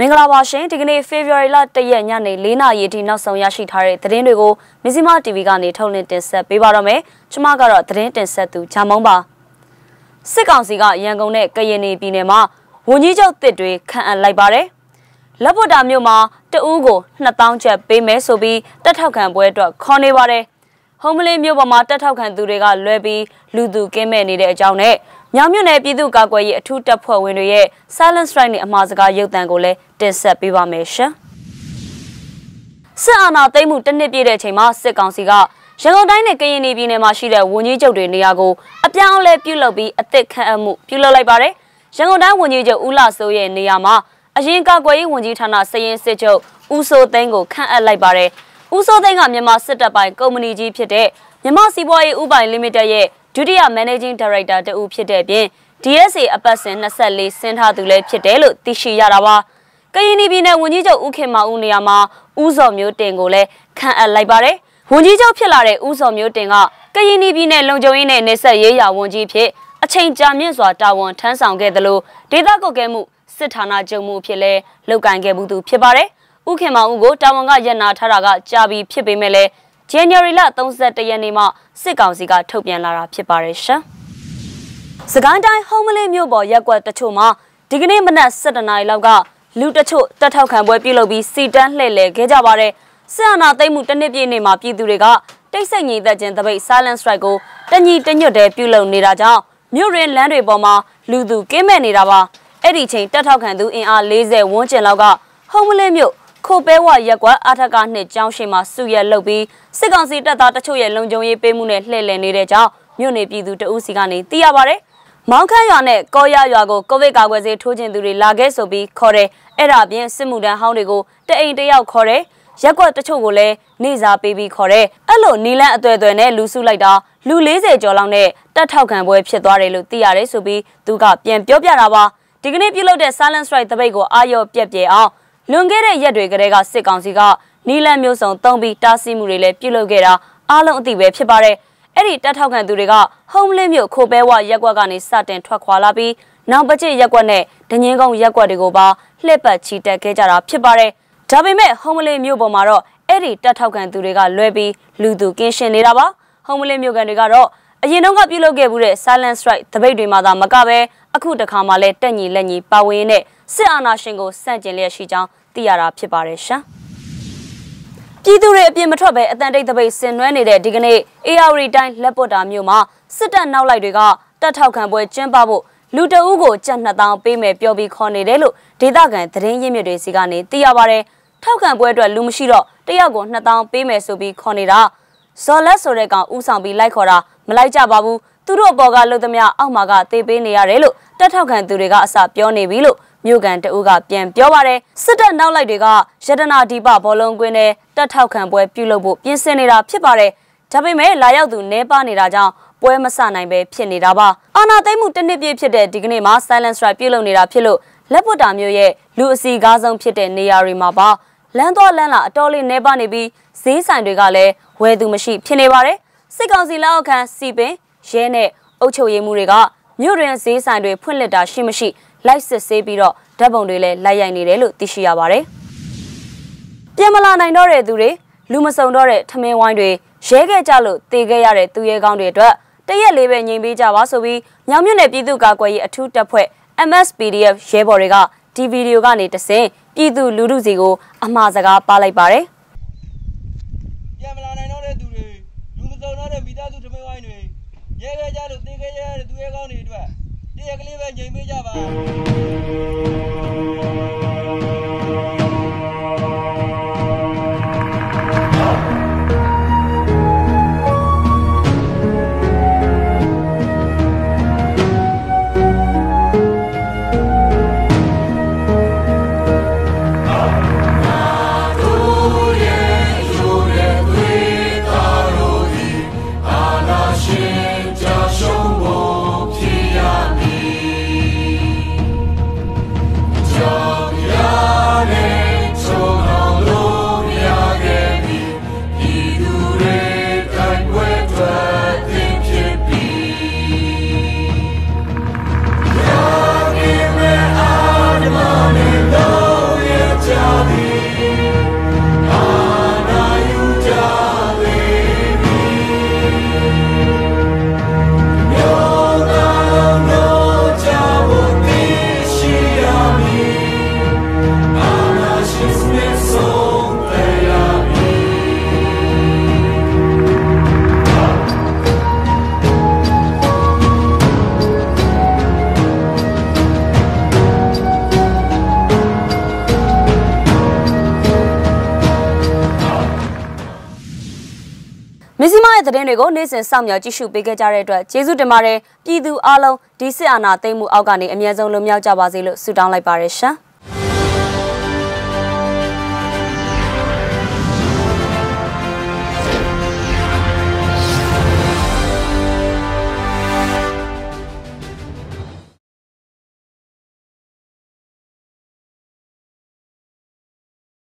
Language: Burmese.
မင်္ဂလာပါရှင်ဒီကနေ့ February လ1ရက်ညနေ4နာရီအထိနောက်ဆုံးရရှိထားတဲ့သတင်းတွေကိုမဇီမာ TV ကနေထုတ်လွှင့်တင်ဆက်ပေးပါတော့မယ်ကျွန်မကတော့သတင်းတင်ဆက်သူဂျာမုံပါစစ်ကောင်စီကရန်ကုန်နဲ့ကရင်ပြည်နယ်မှာဝန်ကြီးချုပ်တစ်တွေခန့်အပ်လိုက်ပါတယ်လက်ပွတ်တာမြို့မှာတဦးကို2000ကျပ်ပေးမယ်ဆိုပြီးတက်ထောက်ခံပွဲအတွက်ခေါ်နေပါတယ်ဟုံးမလေးမြို့ပေါ်မှာတက်ထောက်ခံသူတွေကလွဲပြီးလူသူကင်းမဲ့နေတဲ့အကြောင်းနဲ့ မြောင်မြို့နယ်ပြည်သူ့ကာကွယ်ရေးအထူးတပ်ဖွဲ့ဝင်တွေရဲ့ Silent Strike နဲ့အမှားစကားရုပ်သံကိုလည်းတင်ဆက်ပေးပါမယ်ရှင်။စစ်အာဏာသိမ်းမှုတစ်နှစ်ပြည့်တဲ့အချိန်မှာစစ်ကောင်စီကရန်ကုန်တိုင်းနဲ့ကရင်ပြည်နယ်မှာရှိတဲ့ဝန်ကြီးချုပ်တွေနေရာကိုအပြောင်းအလဲပြုလုပ်ပြီးအသစ်ခန့်အပ်မှုပြုလုပ်လိုက်ပါတယ်။ရန်ကုန်တိုင်းဝန်ကြီးချုပ်ဦးလာစိုးရဲ့နေရာမှာအရင်ကာကွယ်ရေးဝန်ကြီးဌာနစရင်စစ်ချုပ်ဦးစိုးသိန်းကိုခန့်အပ်လိုက်ပါတယ်။ဦးစိုးသိန်းကမြန်မာစစ်တပ်ပိုင်းကုမ္ပဏီကြီးဖြစ်တဲ့မြန်မာစီးပွားရေးဥပိုင် limited ရဲ့ ဒုတိယ managing director တဦးဖြစ်တဲ့အပြင် DSA အပတ်စဉ်24ဆင်းထားသူလည်းဖြစ်တယ်လို့သိရှိရတာပါ။ကရင်ပြည်နယ်ဝန်ကြီးချုပ်ဦးခင်မောင်ဦးနေရာမှာဦးစော်မျိုးတင်ကိုလည်းခန့်အပ်လိုက်ပါတယ်။ဝန်ကြီးချုပ်ဖြစ်လာတဲ့ဦးစော်မျိုးတင်ကကရင်ပြည်နယ်လုံခြုံရေးနဲ့နေဆက်ရေးရာဝန်ကြီးဖြစ်အချိန်ကြာမြင့်စွာတာဝန်ထမ်းဆောင်ခဲ့သလိုဒေသကွက်ကဲမှုစစ်ဌာနချုပ်မှုဖြစ်လဲလုပ်ကင်ခဲ့မှုသူဖြစ်ပါတယ်။ဥခင်မောင်ဦးကိုတာဝန်ကရက်နာထားတာကကြာပြီဖြစ်ပေမဲ့လည်း January လ31ရက်နေ့မှစစ်ကောင်စီကထုတ်ပြန်လာတာဖြစ်ပါတယ်ရှင်။စကိုင်းတိုင်းဟုံးမလေးမြို့ပေါ်ရက်ကွက်တချို့မှာဒီကနေ့မနက်7:00နာရီလောက်ကလူတချို့တက်ထောက်ခံပွဲပြုလုပ်ပြီးစီတန်းလှည့်လည်ခဲ့ကြပါတယ်။စစ်အာဏာသိမ်းမှုတစ်နှစ်ပြည့်နေ့မှာပြည်သူတွေကတိတ်ဆိတ်ငြိမ်သက်ခြင်းတပိတ် Silent Strike ကိုတညီတညွတ်တည်းပြုလုပ်နေတာကြောင့်မြို့ရင်းလမ်းတွေပေါ်မှာလူသူကင်းမဲ့နေတာပါ။အဲ့ဒီချိန်တက်ထောက်ခံသူအင်အား40ဝန်းကျင်လောက်ကဟုံးမလေးမြို့ ခိုပဲဝရက်ကွက်အထက်ကနှစ်ကျောင်းရှိမှာစုရက်လုပ်ပြီးစစ်ကောင်စီတပ်သားတချို့ရဲ့လုံခြုံရေးပေးမှုနဲ့လှည့်လည်နေတဲ့ကြောင်းမြို့နယ်ပြည်သူတအုပ်စီကနေသိရပါဗျ။မောင်းခမ်းရွာနဲ့ကောရရွာကိုကိုဗစ်ကာကွယ်ဆေးထိုးခြင်းသူတွေလာခဲ့ဆိုပြီးခေါ်တယ်။အဲ့ဒါပြင်စစ်မှုထမ်းဟောင်းတွေကိုတအိမ်တယောက်ခေါ်တယ်။ရက်ကွက်တချို့ကိုလည်းနေစားပေးပြီးခေါ်တယ်။အဲ့လိုနီလန်းအသွဲသွဲနဲ့လူစုလိုက်တာလူ40ကျော်လောက်နဲ့တက်ထောက်ခံပွဲဖြစ်သွားတယ်လို့သိရတယ်ဆိုပြီးသူကပြန်ပြောပြတာပါ။ဒီကနေ့ပြုလုပ်တဲ့ Silent Strike တပိတ်ကိုအာရုံပြက်ပြဲအောင် လွန်ခဲ့တဲ့ရက်တွေကတည်းကစစ်ကောင်စီကနီလန်မျိုးစုံတုံးပြီးတားဆီးမှုတွေလည်းပြုလုပ်ခဲ့တာအားလုံးအသိပဲဖြစ်ပါတယ်။အဲ့ဒီတက်ထောက်ခံသူတွေကဟုံးလင်းမြို့ခိုပဲဝရက်ကွက်ကနေစတင်ထွက်ခွာလာပြီးနောင်ပကျစ်ရက်ကွက်နဲ့ဒငင်းကုန်းရက်ကွက်တွေကိုပါလှည့်ပတ်ချီတက်ခဲ့ကြတာဖြစ်ပါတယ်။ဒါပေမဲ့ဟုံးမလေးမြို့ပေါ်မှာတော့အဲ့ဒီတက်ထောက်ခံသူတွေကလွဲပြီးလူသူကင်းရှင်းနေတာပါ။ဟုံးမလေးမြို့ကန်တွေကတော့အရင်တုန်းကပြုလုပ်ခဲ့မှုတဲ့ Silent Strike တပိတ်တွေမှာသာမကပဲအခုတခါမှလည်းတက်ညီလက်ညီပါဝင်နဲ့ စစ်အာဏာရှင်ကိုစန့်ကျင်လျက်ရှိကြောင်းသိရတာဖြစ်ပါတယ်ရှင်။ပြည်သူတွေအပြစ်မထွက်ပဲအတန်တိတ်တပိတ်ဆင်နွှဲနေတဲ့ဒီကနေ့ AR တိုင်းလက်ပွတ်တာမြို့မှာစစ်တပ်နောက်လိုက်တွေကတပ်ထောက်ခံပွဲကျင်းပဖို့လူတအုပ်ကိုကြက်2000ပေးမယ်ပြောပြီးခေါ်နေတယ်လို့ဒေသခံသတင်းရင်းမြစ်တွေစီကနေသိရပါတယ်။ထောက်ခံပွဲအတွက်လူမရှိတော့တယောက်ကို2000ပေးမယ်ဆိုပြီးခေါ်နေတာဇော်လက်ဆိုတဲ့ကောင်ဥဆောင်ပြီးလိုက်ခေါ်တာမလိုက်ကြပါဘူး သူတို့အပေါ်ကလှုပ်သမျှအောက်မှာကသေပေးနေရတယ်လို့တက်ထောက်ခံသူတွေကအစပြောနေပြီလို့မြို့ကန်တအုပ်ကပြန်ပြောပါတယ်စစ်တပ်နောက်လိုက်တွေကရတနာဒီပဘောလုံးကွင်းနဲ့တက်ထောက်ခံပွဲပြုလုပ်ဖို့ပြင်ဆင်နေတာဖြစ်ပါတယ်ဒါပေမဲ့လာရောက်သူနှဲပါနေတာကြောင့်ပွဲမဆနိုင်ပဲဖြစ်နေတာပါအာနာသိမ့်မှုတစ်နှစ်ပြည့်ဖြစ်တဲ့ဒီကနေ့မှာ Silent Strike ပြုလုပ်နေတာဖြစ်လို့လက်ပွတ်တာမျိုးရဲ့လူအစီကားဆုံးဖြစ်တဲ့နေရာတွေမှာပါလမ်းသွားလမ်းလာအတော်လေးနှဲပါနေပြီးဈေးဆိုင်တွေကလည်းဝယ်သူမရှိဖြစ်နေပါတယ်စစ်ကောင်စီလက်အောက်ခံစီပင် ရဲနဲ့အုပ်ချုပ်ရေးမှုတွေကမြို့တွင်ဈေးဆိုင်တွေဖွင့်လှစ်တာရှိမရှိလိုက်စစ်ဆေးပြီးတော့ဓာတ်ပုံတွေလည်းလိုက်ရိုက်နေတယ်လို့သိရှိရပါတယ်။ပြန်မလာနိုင်တော့တဲ့သူတွေလူမစုံတော့တဲ့ထမင်းဝိုင်းတွေရဲခဲ့ကြလို့တေခဲ့ရတဲ့သူရဲကောင်းတွေအတွက်တရက်လေးပဲငြိမ်ပေးကြပါဆိုပြီးညောင်မြင့်နယ်ပြည်သူ့ကာကွယ်ရေးအထူးတပ်ဖွဲ့ MSPDF ရဲဘော်တွေကဒီဗီဒီယိုကနေတဆင့်ပြည်သူလူထုစီကိုအမှားစကားပါလိုက်ပါတယ်။ပြန်မလာနိုင်တော့တဲ့သူတွေလူမစုံတော့တဲ့မိသားစုထမင်းဝိုင်းတွေ ရဲခဲ့ကြလို့တေခဲ့ရတဲ့သူရဲကောင်းတွေအတွက်တရက်ကလေးပဲငြိမ်ပေးကြပါ စီမရဲ့သတင်းတွေကိုနေ့စဉ်စောင့်မျှော်ကြည့်ရှုပေးခဲ့ကြတဲ့အတွက်ကျေးဇူးတင်ပါတယ်ပြည်သူအားလုံးဒီစစ်အာဏာသိမ်းမှုအောက်ကနေအမြဲဆုံးလွတ်မြောက်ကြပါစေလို့ဆုတောင်းလိုက်ပါရရှင်